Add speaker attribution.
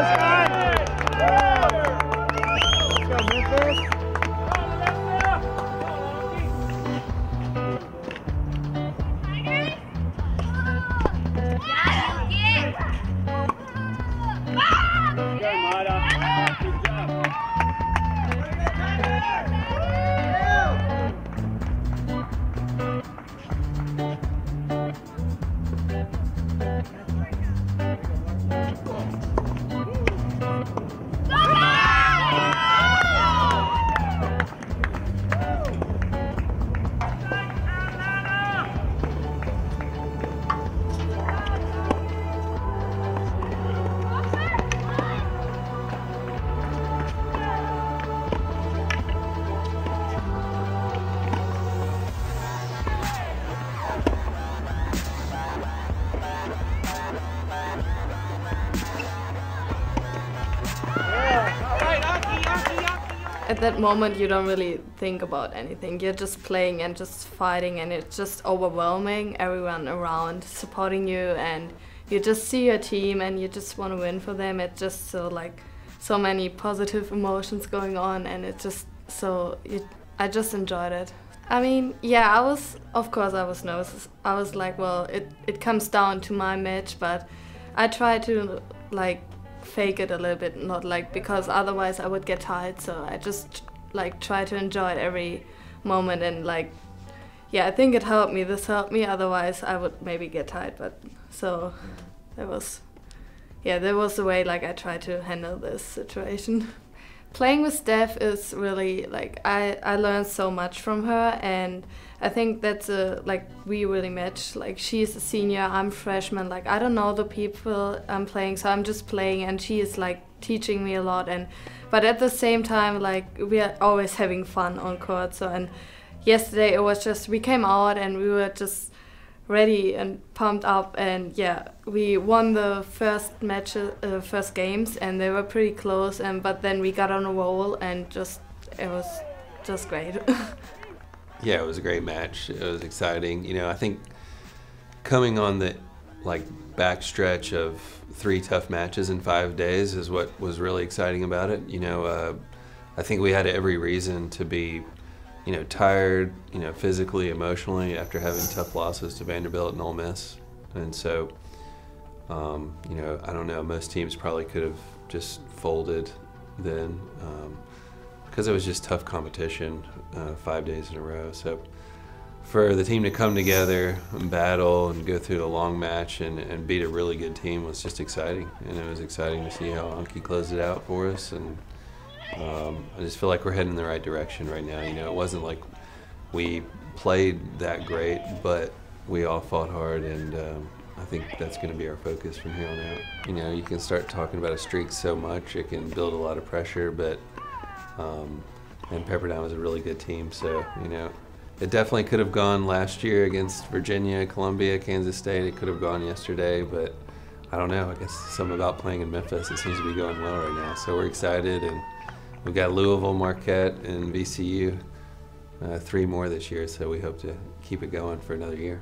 Speaker 1: Yes, at that moment you don't really think about anything. You're just playing and just fighting, and it's just overwhelming. Everyone around supporting you, and you just see your team, and you just want to win for them. It's just so like so many positive emotions going on, and it's just so I just enjoyed it. I mean, yeah, I was of course I was nervous. I was like, well, it it comes down to my match, but I try to like fake it a little bit, not like because otherwise I would get tired. So I just like try to enjoy every moment and like yeah, I think it helped me. This helped me. Otherwise, I would maybe get tired. But so there was yeah, there was a way like I tried to handle this situation. Playing with Steph is really like I I learned so much from her and I think that's a like we really match. Like she's a senior, I'm freshman. Like I don't know the people I'm playing, so I'm just playing, and she is like teaching me a lot. And but at the same time, like we are always having fun on court. So and yesterday it was just we came out and we were just ready and pumped up and yeah we won the first match uh, first games and they were pretty close and but then we got on a roll and just it was just great
Speaker 2: Yeah, it was a great match. It was exciting. You know, I think coming on the like backstretch of three tough matches in five days is what was really exciting about it. You know, uh, I think we had every reason to be, you know, tired, you know, physically, emotionally after having tough losses to Vanderbilt and Ole Miss, and so, um, you know, I don't know. Most teams probably could have just folded then. Um, because it was just tough competition uh, five days in a row. So for the team to come together and battle and go through a long match and, and beat a really good team was just exciting. And it was exciting to see how Anki closed it out for us. And um, I just feel like we're heading in the right direction right now. You know, it wasn't like we played that great, but we all fought hard and um, I think that's going to be our focus from here on out. You know, you can start talking about a streak so much, it can build a lot of pressure, but um, and Pepperdine was a really good team, so you know it definitely could have gone last year against Virginia, Columbia, Kansas State. It could have gone yesterday, but I don't know. I guess something about playing in Memphis. It seems to be going well right now. So we're excited, and We've got Louisville, Marquette, and VCU. Uh, three more this year, so we hope to keep it going for another year.